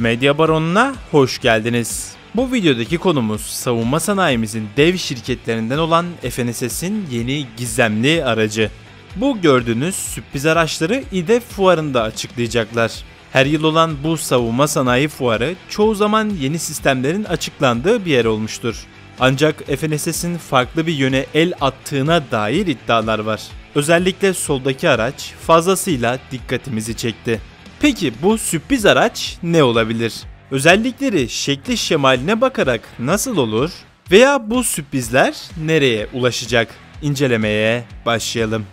Medya Baronu'na hoş geldiniz. Bu videodaki konumuz savunma sanayimizin dev şirketlerinden olan FNSS'in yeni gizemli aracı. Bu gördüğünüz sürpriz araçları İDE fuarında açıklayacaklar. Her yıl olan bu savunma sanayi fuarı çoğu zaman yeni sistemlerin açıklandığı bir yer olmuştur. Ancak FNSS'in farklı bir yöne el attığına dair iddialar var. Özellikle soldaki araç fazlasıyla dikkatimizi çekti. Peki bu sürpriz araç ne olabilir? Özellikleri şekli şemaline bakarak nasıl olur? Veya bu sürprizler nereye ulaşacak? İncelemeye başlayalım.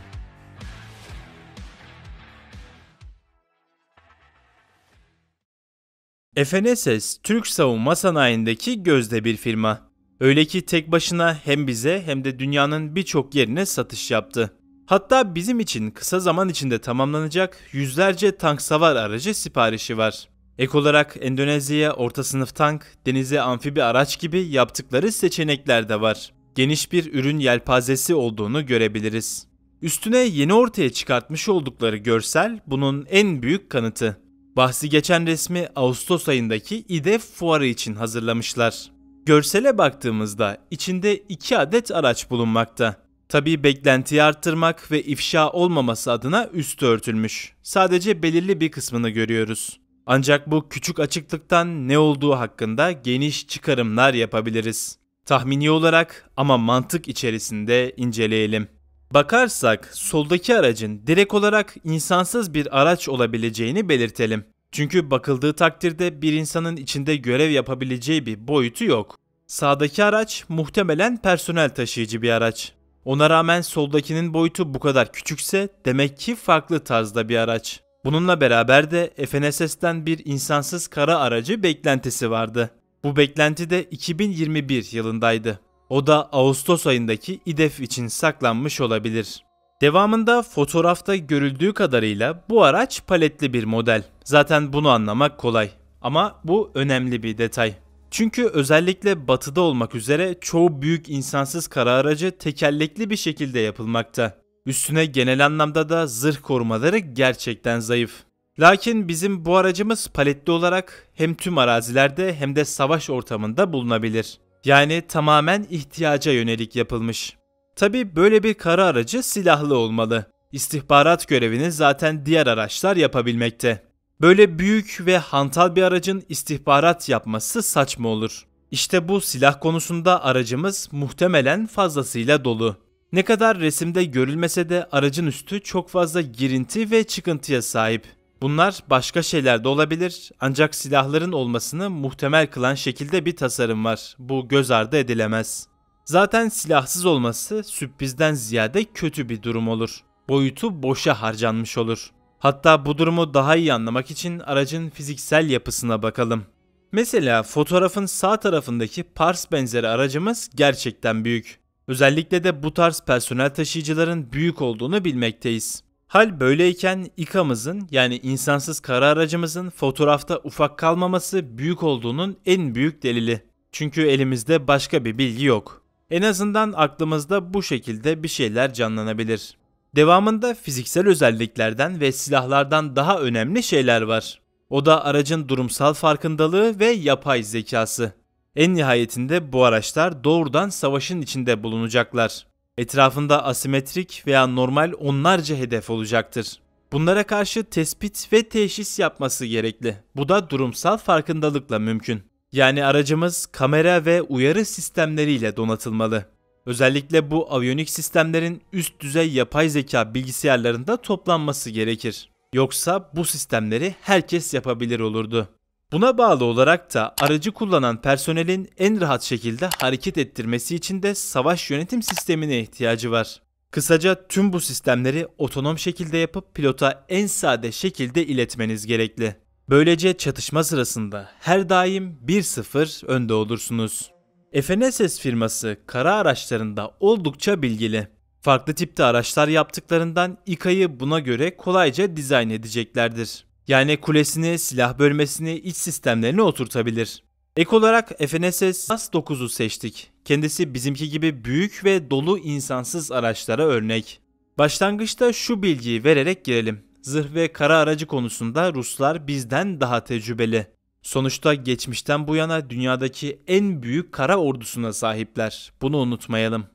FNSS, Türk savunma sanayindeki gözde bir firma. Öyle ki tek başına hem bize hem de dünyanın birçok yerine satış yaptı. Hatta bizim için kısa zaman içinde tamamlanacak yüzlerce tank savar aracı siparişi var. Ek olarak Endonezya'ya orta sınıf tank, denize amfibi araç gibi yaptıkları seçenekler de var. Geniş bir ürün yelpazesi olduğunu görebiliriz. Üstüne yeni ortaya çıkartmış oldukları görsel bunun en büyük kanıtı. Bahsi geçen resmi Ağustos ayındaki İDEF fuarı için hazırlamışlar. Görsele baktığımızda içinde iki adet araç bulunmakta. Tabi beklentiyi arttırmak ve ifşa olmaması adına üstü örtülmüş. Sadece belirli bir kısmını görüyoruz. Ancak bu küçük açıklıktan ne olduğu hakkında geniş çıkarımlar yapabiliriz. Tahmini olarak ama mantık içerisinde inceleyelim. Bakarsak soldaki aracın direkt olarak insansız bir araç olabileceğini belirtelim. Çünkü bakıldığı takdirde bir insanın içinde görev yapabileceği bir boyutu yok. Sağdaki araç muhtemelen personel taşıyıcı bir araç. Ona rağmen soldakinin boyutu bu kadar küçükse demek ki farklı tarzda bir araç. Bununla beraber de FNSS'ten bir insansız kara aracı beklentisi vardı. Bu beklenti de 2021 yılındaydı. O da Ağustos ayındaki İDEF için saklanmış olabilir. Devamında fotoğrafta görüldüğü kadarıyla bu araç paletli bir model. Zaten bunu anlamak kolay. Ama bu önemli bir detay. Çünkü özellikle batıda olmak üzere çoğu büyük insansız kara aracı tekerlekli bir şekilde yapılmakta. Üstüne genel anlamda da zırh korumaları gerçekten zayıf. Lakin bizim bu aracımız paletli olarak hem tüm arazilerde hem de savaş ortamında bulunabilir. Yani tamamen ihtiyaca yönelik yapılmış. Tabi böyle bir kara aracı silahlı olmalı. İstihbarat görevini zaten diğer araçlar yapabilmekte. Böyle büyük ve hantal bir aracın istihbarat yapması saçma olur. İşte bu silah konusunda aracımız muhtemelen fazlasıyla dolu. Ne kadar resimde görülmese de aracın üstü çok fazla girinti ve çıkıntıya sahip. Bunlar başka şeyler de olabilir ancak silahların olmasını muhtemel kılan şekilde bir tasarım var. Bu göz ardı edilemez. Zaten silahsız olması sürprizden ziyade kötü bir durum olur. Boyutu boşa harcanmış olur. Hatta bu durumu daha iyi anlamak için aracın fiziksel yapısına bakalım. Mesela fotoğrafın sağ tarafındaki Pars benzeri aracımız gerçekten büyük. Özellikle de bu tarz personel taşıyıcıların büyük olduğunu bilmekteyiz. Hal böyleyken İKA'mızın yani insansız kara aracımızın fotoğrafta ufak kalmaması büyük olduğunun en büyük delili. Çünkü elimizde başka bir bilgi yok. En azından aklımızda bu şekilde bir şeyler canlanabilir. Devamında fiziksel özelliklerden ve silahlardan daha önemli şeyler var. O da aracın durumsal farkındalığı ve yapay zekası. En nihayetinde bu araçlar doğrudan savaşın içinde bulunacaklar. Etrafında asimetrik veya normal onlarca hedef olacaktır. Bunlara karşı tespit ve teşhis yapması gerekli. Bu da durumsal farkındalıkla mümkün. Yani aracımız kamera ve uyarı sistemleriyle donatılmalı. Özellikle bu aviyonik sistemlerin üst düzey yapay zeka bilgisayarlarında toplanması gerekir. Yoksa bu sistemleri herkes yapabilir olurdu. Buna bağlı olarak da aracı kullanan personelin en rahat şekilde hareket ettirmesi için de savaş yönetim sistemine ihtiyacı var. Kısaca tüm bu sistemleri otonom şekilde yapıp pilota en sade şekilde iletmeniz gerekli. Böylece çatışma sırasında her daim 1-0 önde olursunuz. FNSS firması kara araçlarında oldukça bilgili. Farklı tipte araçlar yaptıklarından İKA'yı buna göre kolayca dizayn edeceklerdir. Yani kulesini, silah bölmesini, iç sistemlerini oturtabilir. Ek olarak FNSS NAS-9'u seçtik. Kendisi bizimki gibi büyük ve dolu insansız araçlara örnek. Başlangıçta şu bilgiyi vererek girelim. Zırh ve kara aracı konusunda Ruslar bizden daha tecrübeli. Sonuçta geçmişten bu yana dünyadaki en büyük kara ordusuna sahipler. Bunu unutmayalım.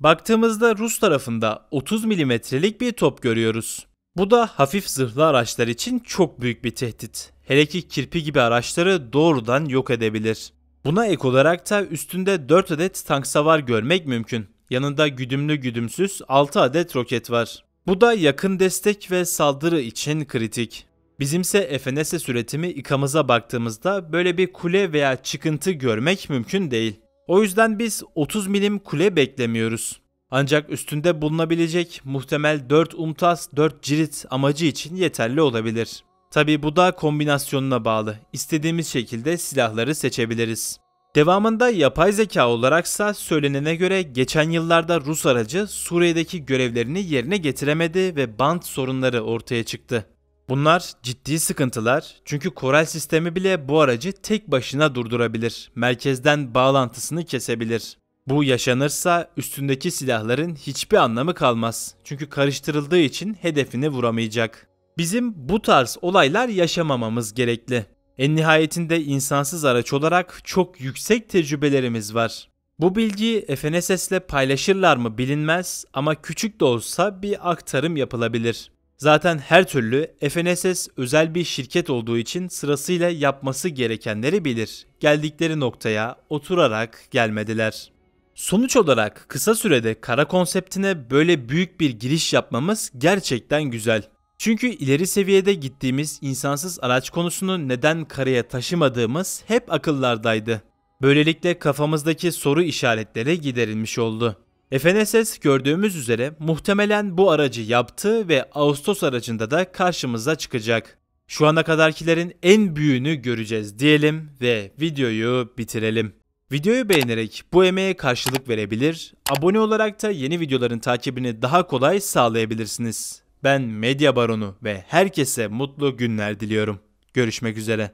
Baktığımızda Rus tarafında 30 milimetrelik bir top görüyoruz. Bu da hafif zırhlı araçlar için çok büyük bir tehdit. Hele ki kirpi gibi araçları doğrudan yok edebilir. Buna ek olarak da üstünde 4 adet tank savar görmek mümkün. Yanında güdümlü güdümsüz 6 adet roket var. Bu da yakın destek ve saldırı için kritik. Bizimse FNSS üretimi İKA'mıza baktığımızda böyle bir kule veya çıkıntı görmek mümkün değil. O yüzden biz 30 milim kule beklemiyoruz. Ancak üstünde bulunabilecek muhtemel 4 umtas 4 cirit amacı için yeterli olabilir. Tabi bu da kombinasyonuna bağlı. İstediğimiz şekilde silahları seçebiliriz. Devamında yapay zeka olaraksa söylenene göre geçen yıllarda Rus aracı Suriye'deki görevlerini yerine getiremedi ve band sorunları ortaya çıktı. Bunlar ciddi sıkıntılar çünkü Koral sistemi bile bu aracı tek başına durdurabilir. Merkezden bağlantısını kesebilir. Bu yaşanırsa üstündeki silahların hiçbir anlamı kalmaz. Çünkü karıştırıldığı için hedefini vuramayacak. Bizim bu tarz olaylar yaşamamamız gerekli. En nihayetinde insansız araç olarak çok yüksek tecrübelerimiz var. Bu bilgiyi FNSS ile paylaşırlar mı bilinmez ama küçük de olsa bir aktarım yapılabilir. Zaten her türlü FNSS özel bir şirket olduğu için sırasıyla yapması gerekenleri bilir. Geldikleri noktaya oturarak gelmediler. Sonuç olarak kısa sürede kara konseptine böyle büyük bir giriş yapmamız gerçekten güzel. Çünkü ileri seviyede gittiğimiz insansız araç konusunu neden karaya taşımadığımız hep akıllardaydı. Böylelikle kafamızdaki soru işaretleri giderilmiş oldu. FNSS gördüğümüz üzere muhtemelen bu aracı yaptı ve Ağustos aracında da karşımıza çıkacak. Şu ana kadarkilerin en büyüğünü göreceğiz diyelim ve videoyu bitirelim. Videoyu beğenerek bu emeğe karşılık verebilir, abone olarak da yeni videoların takibini daha kolay sağlayabilirsiniz. Ben Medya Baronu ve herkese mutlu günler diliyorum. Görüşmek üzere.